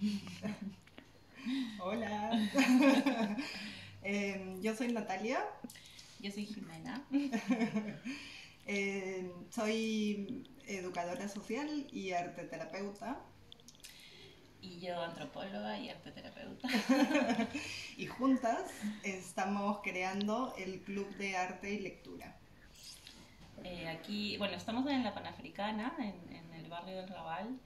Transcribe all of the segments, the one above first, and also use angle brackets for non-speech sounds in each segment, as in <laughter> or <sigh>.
<laughs> Hola. Em, yo soy Natalia. Yo soy Jimena. <laughs> Em, soy educadora social y arteterapeuta. Y yo antropóloga y arteterapeuta. <laughs> y juntas estamos creando el Club de Arte y Lectura. Eh, aquí, bueno, estamos en la Panafricana, en, el barrio del Raval.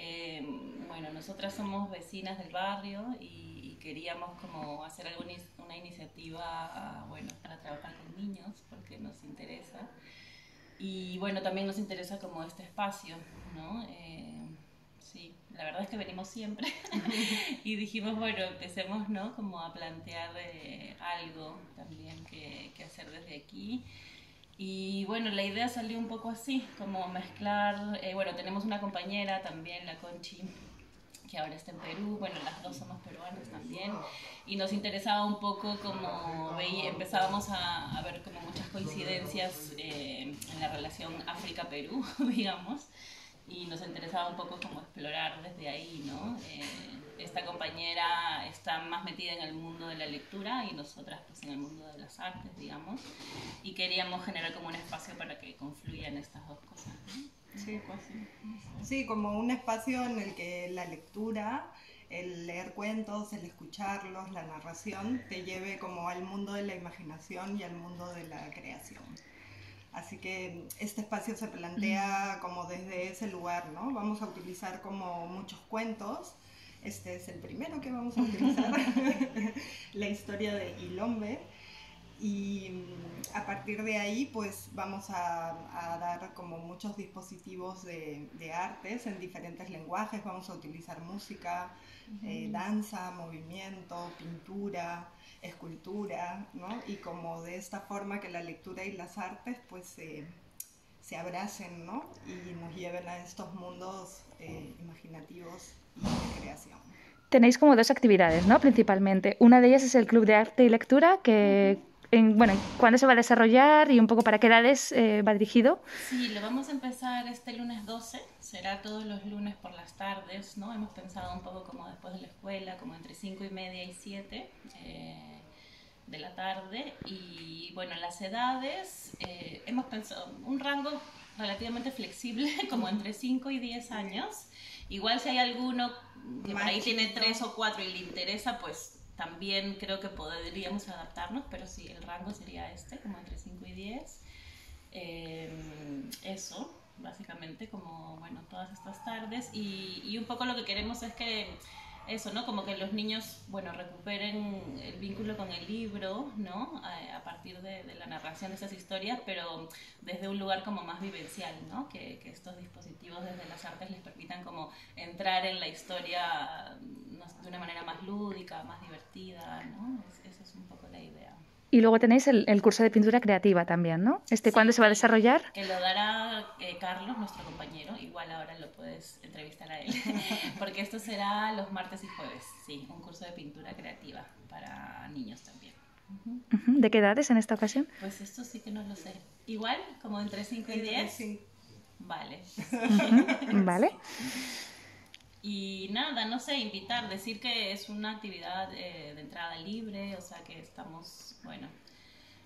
Eh, bueno, nosotras somos vecinas del barrio y, queríamos como hacer alguna una iniciativa, bueno, para trabajar con niños, porque nos interesa. Y bueno, también nos interesa como este espacio, ¿no? Eh, sí, la verdad es que venimos siempre <laughs> y dijimos, bueno, empecemos, ¿no? Como a plantear algo también que, que hacer desde aquí. Y bueno, la idea salió un poco así, como mezclar, eh, bueno, tenemos una compañera también, la Conchi, que ahora está en Perú, bueno, las dos somos peruanas también, y nos interesaba un poco como veía, empezábamos a, a ver como muchas coincidencias eh, en la relación África-Perú, <laughs> digamos, y nos interesaba un poco como explorar desde ahí, ¿no? Eh, esta compañera está más metida en el mundo de la lectura y nosotras pues en el mundo de las artes, digamos, y queríamos generar como un espacio para que confluyan estas dos cosas. Sí, pues sí. Sí, como un espacio en el que la lectura, el leer cuentos, el escucharlos, la narración, te lleve como al mundo de la imaginación y al mundo de la creación. Así que este espacio se plantea como desde ese lugar, ¿no? Vamos a utilizar como muchos cuentos este es el primero que vamos a utilizar, <laughs> la historia de Ilombe. Y mm, a partir de ahí, pues vamos a, dar como muchos dispositivos de, artes en diferentes lenguajes. Vamos a utilizar música, eh, danza, movimiento, pintura, escultura, ¿no? Y como de esta forma que la lectura y las artes, pues se abracen, ¿no? Y nos lleven a estos mundos eh, imaginativos creación. Tenéis como dos actividades, ¿no? Principalmente. Una de ellas es el Club de Arte y Lectura, que, en, bueno, ¿cuándo se va a desarrollar y un poco para qué edades eh, va dirigido? Sí, lo vamos a empezar este lunes 12, será todos los lunes por las tardes, ¿no? Hemos pensado un poco como después de la escuela, como entre 5 y media y 7 eh, de la tarde. Y bueno, las edades, eh, hemos pensado un rango relativamente flexible, <laughs> como entre 5 y 10 años. Igual si hay alguno que por ahí tiene tres o cuatro y le interesa, pues también creo que podríamos adaptarnos, pero sí, el rango sería este, como entre 5 y 10. Em, eso, básicamente, como, bueno, todas estas tardes. Y, y un poco lo que queremos es que eso, ¿no? Como que los niños, bueno, recuperen el vínculo con el libro, ¿no? A, partir de, la narración de esas historias, pero desde un lugar como más vivencial, ¿no? Que, que, estos dispositivos desde las artes les permitan como entrar en la historia de una manera más lúdica, más divertida, ¿no? esa es un poco la idea. Y luego tenéis el, el, curso de pintura creativa también, ¿no? ¿Este cuándo se va a desarrollar? Que lo dará eh, Carlos, nuestro compañero. Puedes entrevistar a él. <laughs> Porque esto será los martes y jueves, sí, un curso de pintura creativa para niños también. ¿De qué edades en esta ocasión? Pues esto sí que no lo sé. Igual, como entre 5 y 10. Vale. <laughs> vale. Y nada, no sé, invitar, decir que es una actividad eh, de entrada libre, o sea que estamos, bueno,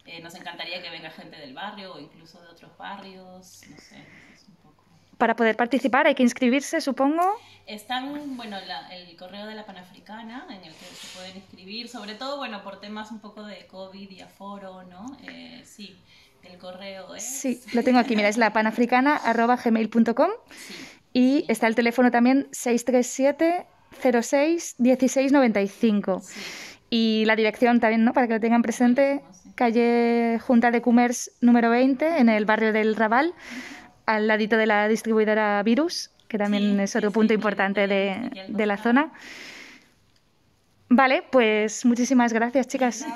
eh, nos encantaría que venga gente del barrio o incluso de otros barrios, no sé, es un poco. Para poder participar hay que inscribirse, supongo. Están, bueno, el correo de la Panafricana en el que se pueden inscribir, sobre todo, bueno, por temas un poco de COVID y aforo, ¿no? Eh, sí, el correo es... Sí, lo tengo aquí, mira, es <laughs> la panafricana.gmail.com. Sí. Y está el teléfono también 637 06 1695. Y la dirección también, ¿no? Para que lo tengan presente, calle Junta de Commerce número 20, en el barrio del Raval, al ladito de la distribuidora Virus, que también es otro punto importante de, de la zona. Vale, pues muchísimas gracias, chicas.